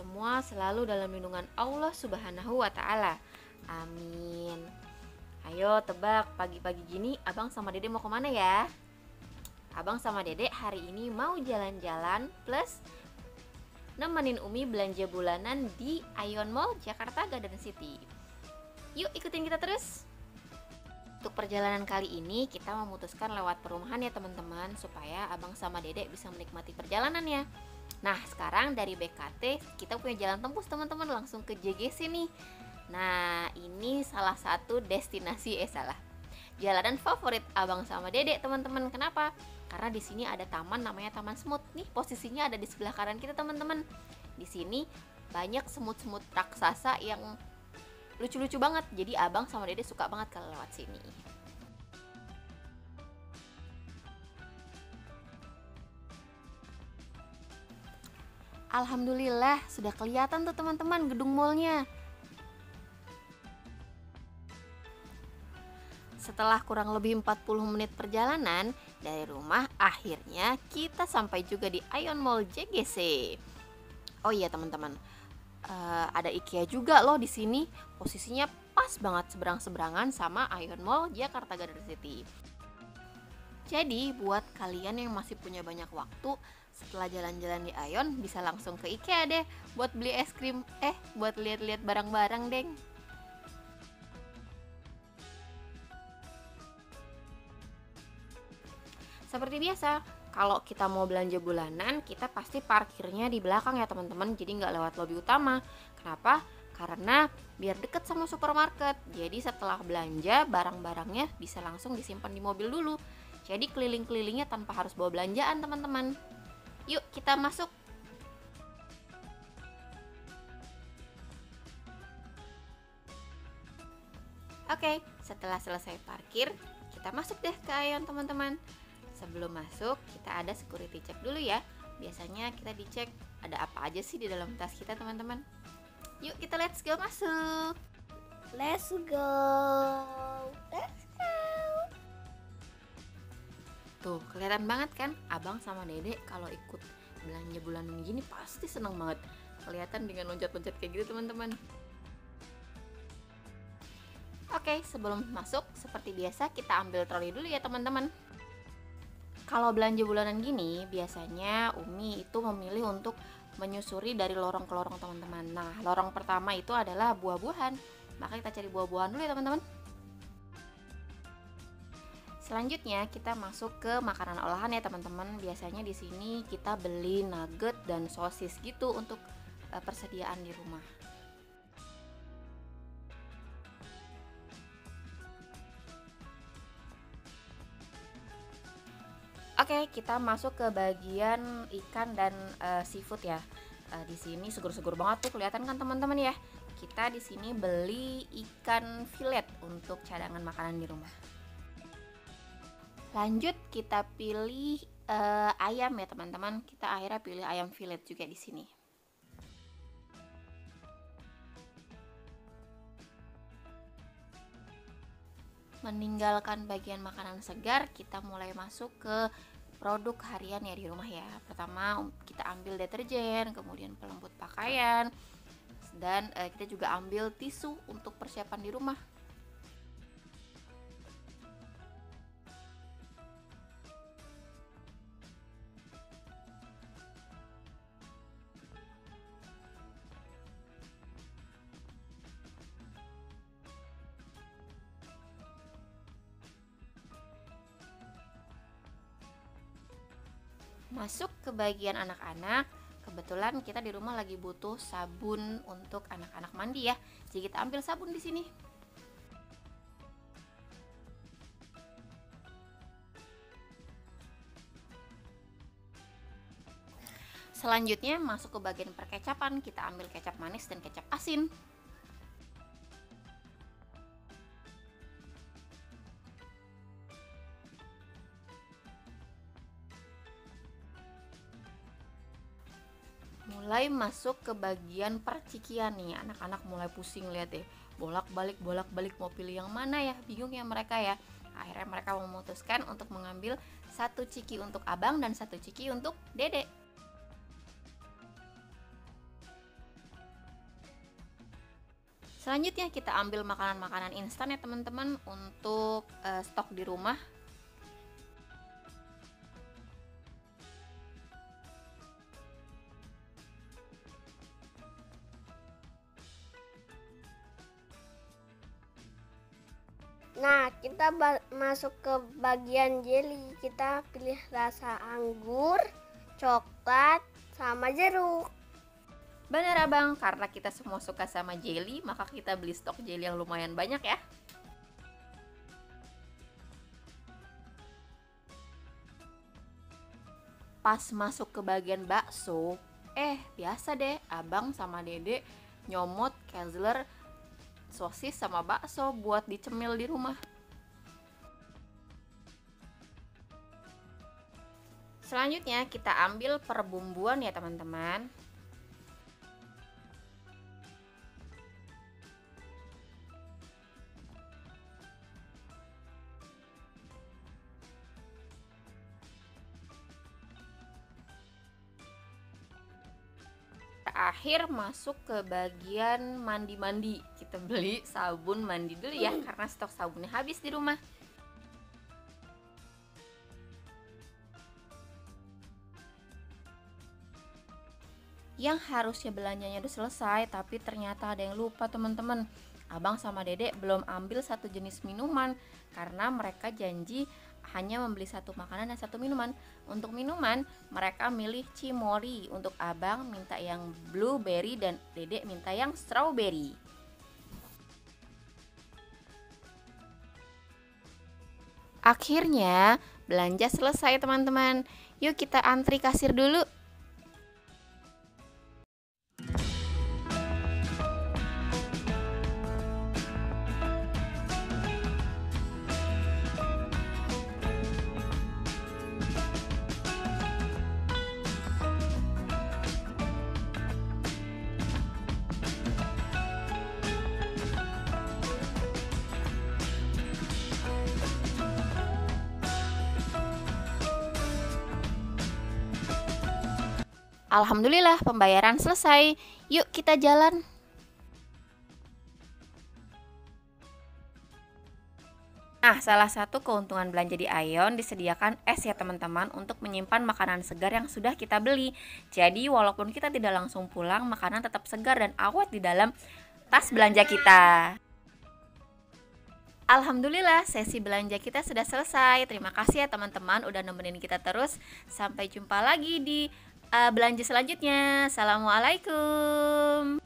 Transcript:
semua selalu dalam lindungan Allah Subhanahu wa taala. Amin. Ayo tebak pagi-pagi gini Abang sama Dede mau ke mana ya? Abang sama Dede hari ini mau jalan-jalan plus nemenin Umi belanja bulanan di Ion Mall Jakarta Garden City. Yuk ikutin kita terus. Untuk perjalanan kali ini kita memutuskan lewat perumahan ya teman-teman supaya abang sama dedek bisa menikmati perjalanannya. Nah sekarang dari BKT kita punya jalan tembus teman-teman langsung ke JGC nih. Nah ini salah satu destinasi eh salah jalanan favorit abang sama dedek teman-teman. Kenapa? Karena di sini ada taman namanya Taman Semut nih posisinya ada di sebelah kanan kita teman-teman. Di sini banyak semut-semut raksasa yang lucu-lucu banget jadi abang sama dede suka banget kalau lewat sini Alhamdulillah sudah kelihatan tuh teman-teman gedung mallnya Setelah kurang lebih 40 menit perjalanan dari rumah, akhirnya kita sampai juga di Ion Mall JGC. Oh iya teman-teman, uh, ada IKEA juga loh di sini. Posisinya pas banget seberang-seberangan sama Ion Mall Jakarta Garden City. Jadi buat kalian yang masih punya banyak waktu setelah jalan-jalan di Ion bisa langsung ke IKEA deh buat beli es krim. Eh buat lihat-lihat barang-barang deng. Seperti biasa, kalau kita mau belanja bulanan kita pasti parkirnya di belakang ya teman-teman. Jadi nggak lewat lobi utama. Kenapa? Karena biar deket sama supermarket. Jadi setelah belanja barang-barangnya bisa langsung disimpan di mobil dulu jadi keliling-kelilingnya tanpa harus bawa belanjaan teman-teman. Yuk kita masuk. Oke, setelah selesai parkir, kita masuk deh ke Aeon teman-teman. Sebelum masuk kita ada security check dulu ya. Biasanya kita dicek ada apa aja sih di dalam tas kita teman-teman. Yuk kita let's go masuk. Let's go tuh kelihatan banget kan? Abang sama dedek kalau ikut belanja bulanan gini pasti seneng banget. Kelihatan dengan loncat-loncat kayak gitu teman-teman. Oke, sebelum masuk, seperti biasa kita ambil troli dulu ya teman-teman. Kalau belanja bulanan gini biasanya Umi itu memilih untuk menyusuri dari lorong ke lorong teman-teman. Nah lorong pertama itu adalah buah-buahan. Maka kita cari buah-buahan dulu ya teman-teman Selanjutnya kita masuk ke makanan olahan ya teman-teman. Biasanya di sini kita beli nugget dan sosis gitu untuk uh, persediaan di rumah. Oke, kita masuk ke bagian ikan dan uh, seafood ya. Uh, di sini segur-segur banget tuh kelihatan kan teman-teman ya. Kita di sini beli ikan filet untuk cadangan makanan di rumah. Lanjut kita pilih uh, ayam ya teman-teman. Kita akhirnya pilih ayam filet juga di sini. meninggalkan bagian makanan segar, kita mulai masuk ke produk harian ya di rumah ya. Pertama kita ambil deterjen, kemudian pelembut pakaian, dan eh, kita juga ambil tisu untuk persiapan di rumah. Masuk ke bagian anak-anak, kebetulan kita di rumah lagi butuh sabun untuk anak-anak mandi ya. Jadi kita ambil sabun di sini. Selanjutnya masuk ke bagian perkecapan, kita ambil kecap manis dan kecap asin. mulai masuk ke bagian percikian nih. Anak-anak mulai pusing lihat deh bolak-balik bolak-balik mau pilih yang mana ya? Bingung ya mereka ya. Akhirnya mereka memutuskan untuk mengambil satu ciki untuk abang dan satu ciki untuk dedek Selanjutnya kita ambil makanan-makanan instan ya teman-teman untuk uh, stok di rumah. Nah, kita masuk ke bagian jelly. Kita pilih rasa anggur, coklat, sama jeruk. Bener abang, karena kita semua suka sama jelly, maka kita beli stok jelly yang lumayan banyak ya. Pas masuk ke bagian bakso, eh biasa deh, abang sama dede nyomot Kessler sosis sama bakso buat dicemil di rumah. Selanjutnya kita ambil perbumbuan ya teman-teman. Terakhir masuk ke bagian mandi-mandi. Kita beli sabun mandi dulu ya hmm. karena stok sabunnya habis di rumah. Yang harusnya belanjanya udah selesai tapi ternyata ada yang lupa teman-teman. Abang sama dedek belum ambil satu jenis minuman karena mereka janji hanya membeli satu makanan dan satu minuman. Untuk minuman, mereka milih cimori. Untuk abang minta yang blueberry dan dedek minta yang strawberry. Akhirnya, belanja selesai teman-teman. Yuk kita antri kasir dulu. Alhamdulillah pembayaran selesai. Yuk kita jalan. Nah, salah satu keuntungan belanja di Aeon disediakan es ya teman-teman untuk menyimpan makanan segar yang sudah kita beli. Jadi walaupun kita tidak langsung pulang, makanan tetap segar dan awet di dalam tas belanja kita. Alhamdulillah sesi belanja kita sudah selesai. Terima kasih ya teman-teman udah nemenin kita terus. Sampai jumpa lagi di uh, belanja selanjutnya. Assalamualaikum.